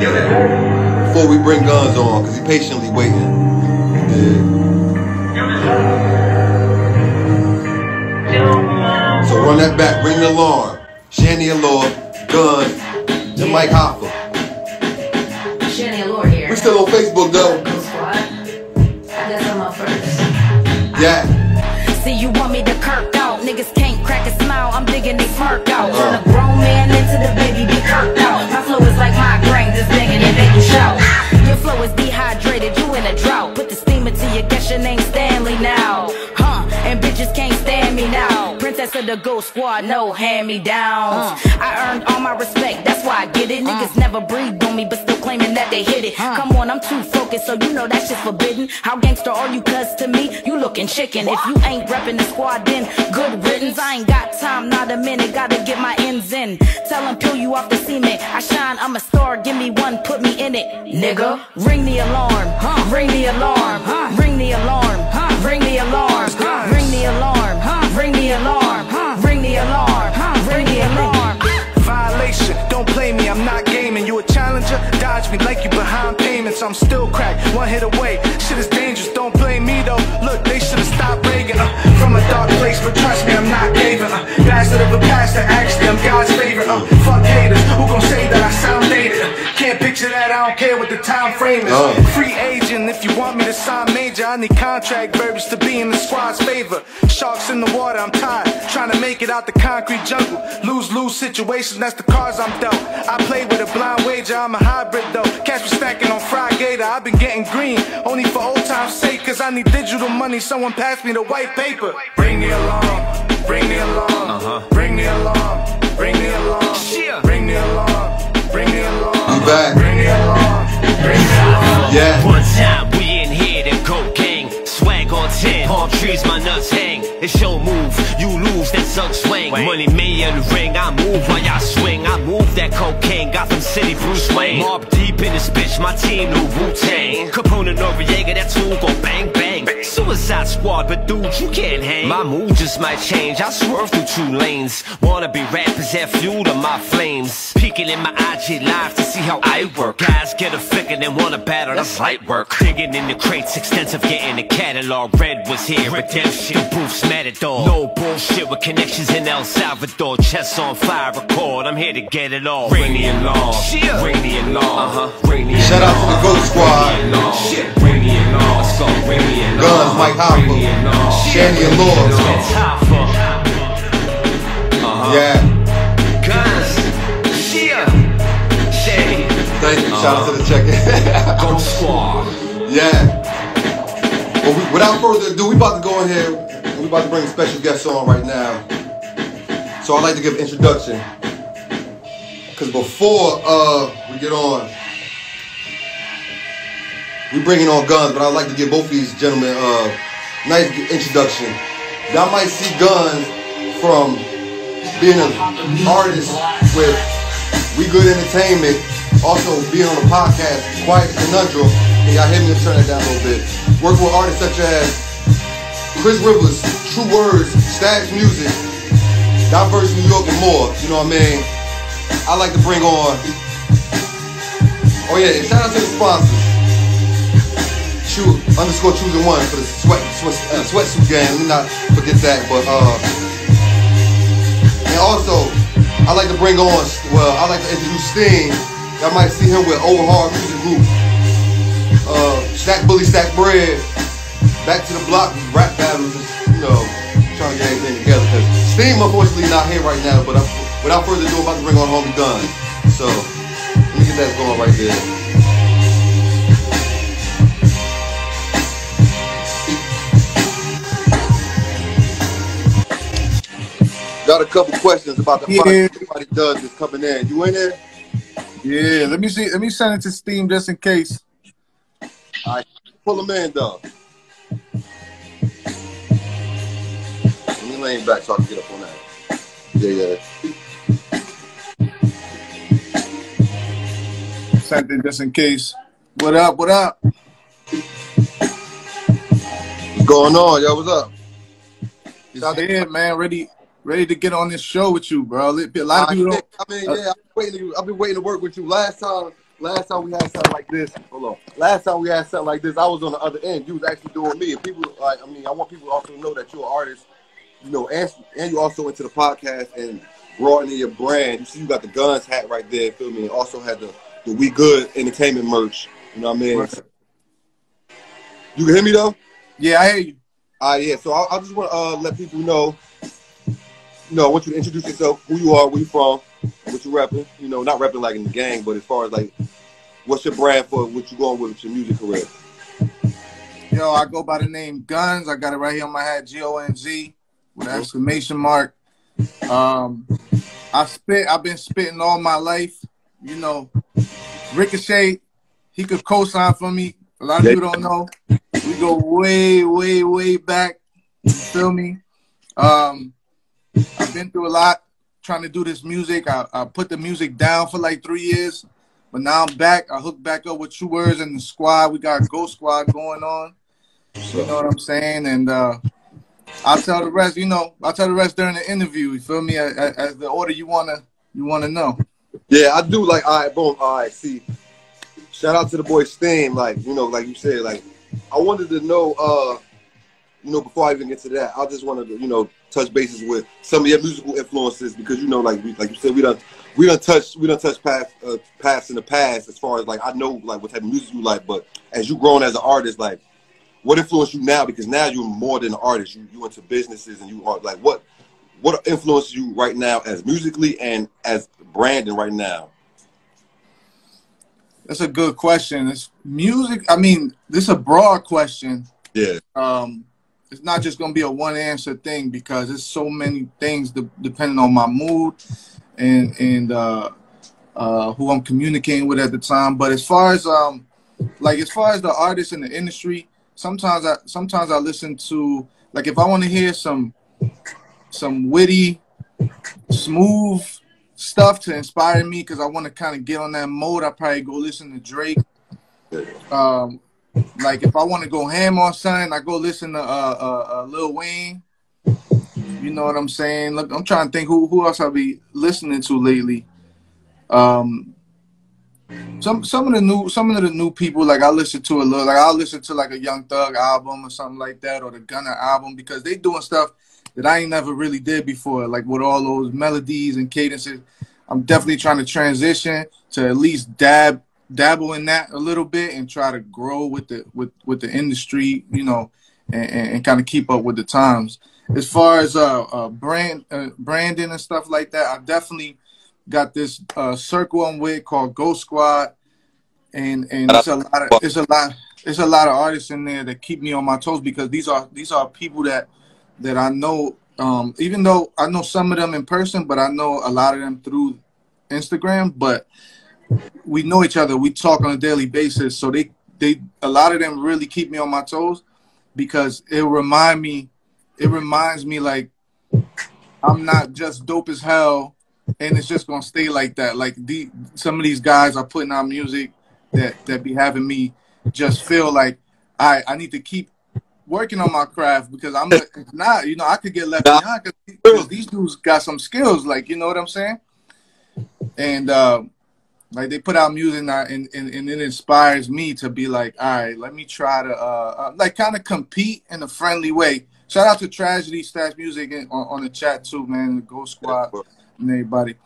before we bring Gonz on, because he patiently waiting. Yeah. So run that back, ring the alarm. Shanny Allure, Gonz, and Mic Hoffa. Shanny Allure here. We still on Facebook though. I guess I'm up first. Yeah. See, you want me to kirk out. Niggas can't crack a smile. I'm digging they smirk out. Uh. Turn a grown man into the baby, now. Of the Ghost Squad, no hand me downs. Uh. I earned all my respect, that's why I get it. Uh. Niggas never breathed on me, but still claiming that they hit it. Uh. Come on, I'm too focused, so you know that shit's forbidden. How gangster are you, cuz to me? You looking chicken. If you ain't reppin' the squad, then good riddance. I ain't got time, not a minute, gotta get my ends in. Tell 'em peel you off the cement. I shine, I'm a star, give me one, put me in it. Nigga, ring the alarm, huh? Ring the alarm, huh? Ring the alarm, huh? Me like you behind payments. I'm still cracked, one hit away. Shit is dangerous, don't blame me though. Look, they should've stopped Reagan. Uh, from a dark place, but trust me, I'm not caving. Uh, bastard of a pastor, actually, I'm God's favorite. Uh, fuck haters, who gon' say that I sound can't picture that, I don't care what the time frame is. Oh. Free agent, if you want me to sign major, I need contract verbiage to be in the squad's favor. Sharks in the water, I'm tired. Trying to make it out the concrete jungle. Lose lose situations, that's the cards I'm dealt. I play with a blind wager, I'm a hybrid though. Catch me stacking on Friday Gator, I've been getting green. Only for old time's sake, cause I need digital money. Someone pass me the white paper. Bring the alarm, bring the alarm, Uh-huh. bring the alarm, bring the alarm, back. bring the alarm, bring the alarm. Yeah. One time we in here, the coke gang. Swag on 10, palm trees, my nuts hang. It's your move, you lose, that suck swing. Money me in the ring, I move while y'all swing. I move that cocaine, Gotham City, Bruce Wayne. Mobb Deep in this bitch, my team, new Wu Tang. Capone Noriega, that tool go bang bang. Suicide squad, but dude, you can't hang. My mood just might change, I swerve through two lanes. Wanna be rappers that fuel to my flames. Peeking in my IG live to see how I work. Guys get a flick and wanna battle, that's light work. Digging in the crates, extensive, getting the catalog. Red was here, redemption, Bruce Matador. No bullshit with connections in El Salvador. Chest on fire, record, I'm here to get it all. Ring the alarm, ring the alarm, uh-huh. ring the Shout out to the Ghost Squad. Ring the alarm, let's Gonz, Mic Ring the Hoffa, alarm. Shanny Allure. It's Yeah. Gonz. Shay, Thank you. Shout out to the check-in. Ghost Squad. Yeah. Well, we, without further ado, we about to go in here. and We about to bring a special guest on right now. So I'd like to give an introduction. Cause before uh, we get on, we bringing on Gonz, but I'd like to give both of these gentlemen a nice introduction. Y'all might see Gonz from being an artist with We Good Entertainment, also being on the podcast Quiet Conundrum. Can y'all hear me? Turn that down a little bit. Working with artists such as Chris Rivers, True Words, Stash Music, Diverse New York, and more. You know what I mean? I like to bring on. Oh yeah, and shout out to the sponsors. Choo underscore choosing one for the sweat, sweat uh, sweatsuit game. Let me not forget that. But uh, and also, I like to bring on. Well, I like to introduce Sting. Y'all might see him with Overhard Music Group. Uh, Stack Bully, Stack Bread. Back to the block, rap battles. You know, trying to get everything together. Cause Sting, unfortunately, not here right now. But I'm, without further ado, I'm about to bring on Homie Gonz. So let me get that going right there. Got a couple questions about the Yeah. everybody does is coming in. You in there? Yeah, let me see. Let me send it to Steam just in case. All right, pull them in though. Let me lean back so I can get up on that. Yeah, yeah. Sent it just in case. What up? What up? What's going on, yo? What's up? Just here, man. Ready, ready to get on this show with you, bro. A lot of I, people don't. I mean, yeah, I've been, waiting to, I've been waiting to work with you. Last time last time we had something like this, hold on. Last time we had something like this, I was on the other end. You was actually doing me, and people like. I mean, I want people also know that you're an artist. You know, and and you also into the podcast and broadening your brand. You see, you got the Gonz hat right there. Feel me? And also had the the We Good Entertainment merch. You know what I mean? Right. You can hear me though. Yeah, I hear you. Uh, yeah, so I, I just want to uh, let people know, you know, I want you to introduce yourself, who you are, where you from, what you rapping. You know, not rapping like in the gang, but as far as like, what's your brand for what you going with with your music career? Yo, I go by the name Gonz. I got it right here on my hat, G O N Z, with an exclamation mark. Um, I spit. I've been spitting all my life. You know, Ricochet, he could co-sign for me. A lot of Yeah. people don't know. We go way, way, way back. You feel me? Um, I've been through a lot trying to do this music. I, I put the music down for like three years, but now I'm back. I hooked back up with True Words and the squad. We got Ghost Squad going on. You know what I'm saying? And uh, I'll tell the rest. You know, I'll tell the rest during the interview. You feel me? As, the order you wanna you wanna know. Yeah, I do like. All right, boom. All right, see. Shout out to the boy Steam. Like you know, like you said, like I wanted to know. uh You know, before I even get to that, I just wanted to you know touch bases with some of your musical influences because you know, like we, like you said, we done we done touch we done touch past uh, past in the past as far as like I know like what type of music you like, but as you grown as an artist, like what influenced you now? Because now you're more than an artist. You you into businesses and you are like what what influences you right now as musically and as branding right now? That's a good question. It's music. I mean, this is a broad question. Yeah. Um, it's not just gonna be a one answer thing because there's so many things de- depending on my mood and and uh, uh, who I'm communicating with at the time. But as far as um, like as far as the artists in the industry, sometimes I sometimes I listen to like if I want to hear some some witty, smooth stuff to inspire me because I want to kind of get on that mode. I probably go listen to Drake. Um, like if I want to go ham on something, I go listen to uh, uh, uh, Lil Wayne. You know what I'm saying? Look, I'm trying to think who who else I be listening to lately. Um, some some of the new some of the new people like I listen to a little like I'll listen to like a Young Thug album or something like that or the Gunna album because they doing stuff that I ain't never really did before like with all those melodies and cadences. I'm definitely trying to transition to at least dab dabble in that a little bit and try to grow with the with with the industry, you know, and, and, kind of keep up with the times. As far as uh, uh brand uh, branding and stuff like that, I definitely got this uh circle I'm with called Ghost Squad, and and it's a lot of it's a lot it's a lot of artists in there that keep me on my toes because these are these are people that that I know. Um, even though I know some of them in person, but I know a lot of them through Instagram. But we know each other. We talk on a daily basis, so they they a lot of them really keep me on my toes because it remind me. It reminds me like I'm not just dope as hell, and it's just gonna stay like that. Like the some of these guys are putting out music that that be having me just feel like I I need to keep working on my craft because I'm not, you know, I could get left behind because these dudes got some skills, like you know what I'm saying. And uh, like they put out music and, and, and and it inspires me to be like, all right, let me try to uh, uh like kind of compete in a friendly way. Shout out to Tragedy Stash Music and, on, on the chat too, man, the Ghost Squad and everybody.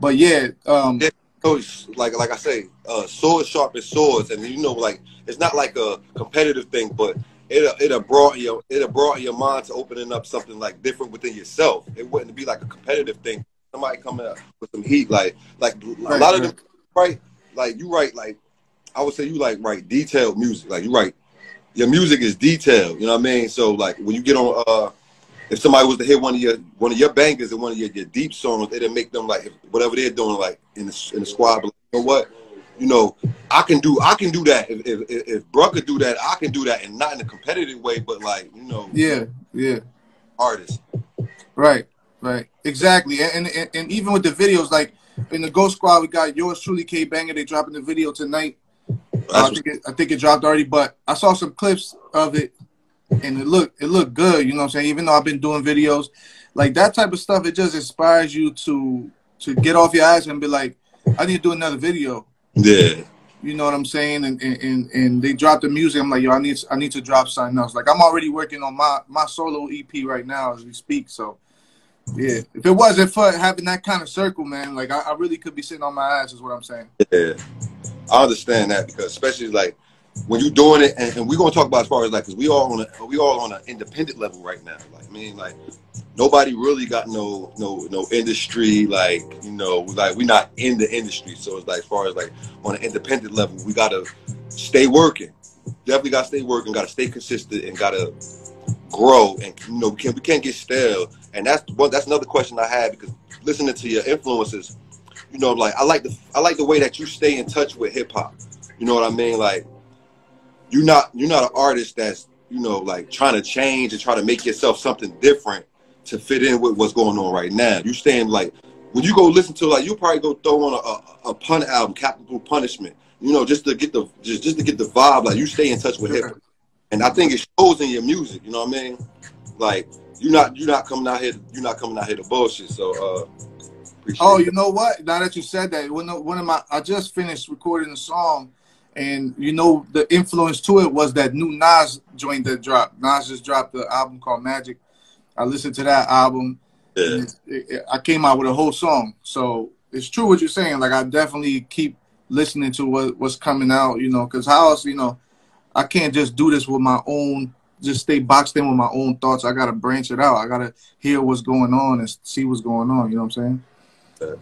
But yeah, um. So like like I say, uh, swords sharpen swords, and you know, like it's not like a competitive thing, but it it'll broaden your it'll broaden your mind to opening up something like different within yourself. It wouldn't be like a competitive thing. Somebody coming up with some heat, like like a Right, lot of right. them, right? Like you write like I would say you like write detailed music. Like you write your music is detailed. You know what I mean? So like when you get on uh if somebody was to hit one of your one of your bangers and one of your, your deep songs, it'll make them like whatever they're doing like in the in the squad. But you know what? You know, I can do I can do that. If if, if, if Bruh could do that, I can do that, and not in a competitive way, but like you know, yeah, yeah. Artist. Right, right, exactly. And, and and even with the videos, like in the Ghost Squad, we got yours truly, K Banger. They dropping the video tonight. Uh, I think it, I think it dropped already, but I saw some clips of it, and it looked it looked good. You know what I'm saying? Even though I've been doing videos, like that type of stuff, it just inspires you to to get off your ass and be like, I need to do another video. Yeah. You know what I'm saying? And and, and, and they dropped the music. I'm like, yo, I need I need to drop something else. Like I'm already working on my my solo EP right now as we speak. So yeah, if it wasn't for having that kind of circle, man, like I, I really could be sitting on my ass. Is what I'm saying. Yeah, I understand that because especially like when you're doing it, and, and we're gonna talk about as far as like, cause we all on a we all on an independent level right now. Like, I mean, like nobody really got no no no industry. Like, you know, like we're not in the industry, so it's like as far as like on an independent level, we gotta stay working. Definitely gotta stay working. Gotta stay consistent and gotta grow. And you know, we can't we can't get stale. And that's well, that's another question I had because listening to your influences, you know, like I like the I like the way that you stay in touch with hip hop. You know what I mean? Like you're not you're not an artist that's you know like trying to change and try to make yourself something different to fit in with what's going on right now. You're staying like when you go listen to like you probably go throw on a, a, a pun album, Capital Punishment. You know, just to get the just just to get the vibe. Like you stay in touch with hip hop, and I think it shows in your music. You know what I mean? Like you're not you're not coming out here you're not coming out here to bullshit. So uh, oh, you know what? Now that you said that, one of, one of my I just finished recording a song and you know the influence to it was that new Nas joint that dropped. Nas just dropped the album called Magic. I listened to that album. Yeah. It, it, I came out with a whole song. So it's true what you're saying. Like I definitely keep listening to what, what's coming out. You know, because how else? You know, I can't just do this with my own just stay boxed in with my own thoughts. I gotta branch it out. I gotta hear what's going on and see what's going on. You know what I'm saying? Yeah.